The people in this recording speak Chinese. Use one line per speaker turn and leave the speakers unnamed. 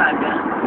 反正。